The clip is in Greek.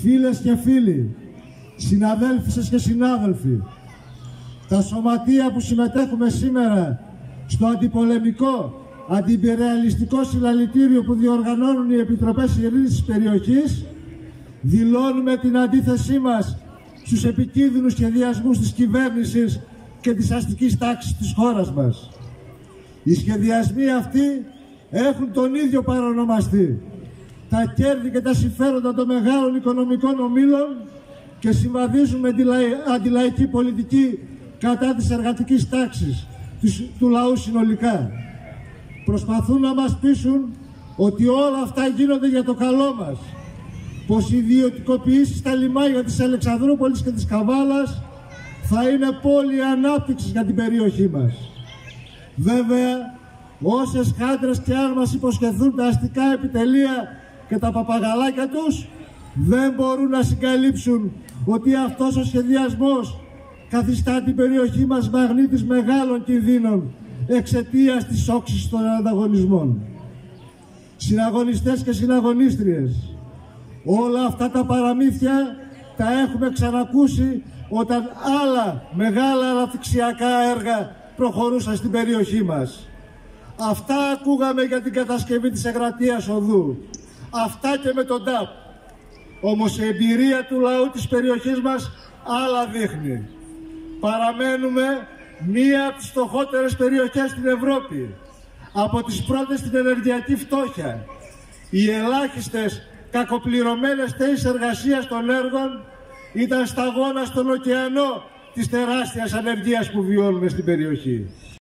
φίλες και φίλοι, συναδέλφισες και συνάδελφοι, τα σωματεία που συμμετέχουμε σήμερα στο αντιπολεμικό, αντιπεριαλιστικό συλλαλητήριο που διοργανώνουν οι Επιτροπές Ειρήνης της περιοχής, δηλώνουμε την αντίθεσή μας στους επικίνδυνους σχεδιασμούς της κυβέρνησης και της αστικής τάξης της χώρας μας. Οι σχεδιασμοί αυτοί έχουν τον ίδιο παρονομαστή. Τα κέρδη και τα συμφέροντα των μεγάλων οικονομικών ομίλων και συμβαδίζουν με την αντιλαϊκή πολιτική κατά της εργατικής τάξης του λαού συνολικά. Προσπαθούν να μας πείσουν ότι όλα αυτά γίνονται για το καλό μας. Πως οι ιδιωτικοποιήσεις στα λιμάνια της Αλεξανδρούπολης και της Καβάλας θα είναι πόλη ανάπτυξης για την περιοχή μας. Βέβαια, όσες χάντρες και αν μας υποσχεθούν τα αστικά επιτελεία και τα παπαγαλάκια τους, δεν μπορούν να συγκαλύψουν ότι αυτός ο σχεδιασμός καθιστά την περιοχή μας μαγνήτης μεγάλων κινδύνων εξαιτίας της όξης των ανταγωνισμών. Συναγωνιστές και συναγωνίστριες, όλα αυτά τα παραμύθια τα έχουμε ξανακούσει όταν άλλα μεγάλα αναπτυξιακά έργα προχωρούσαν στην περιοχή μας. Αυτά ακούγαμε για την κατασκευή της Εγρατείας Οδού. Αυτά και με τον ΤΑΠ. Όμως η εμπειρία του λαού της περιοχής μας άλλα δείχνει. Παραμένουμε μία από τις φτωχότερες περιοχές στην Ευρώπη. Από τις πρώτες στην ενεργειακή φτώχεια. Οι ελάχιστες κακοπληρωμένες θέσεις εργασίας των έργων ήταν σταγόνα στον ωκεανό της τεράστιας ανεργίας που βιώνουμε στην περιοχή.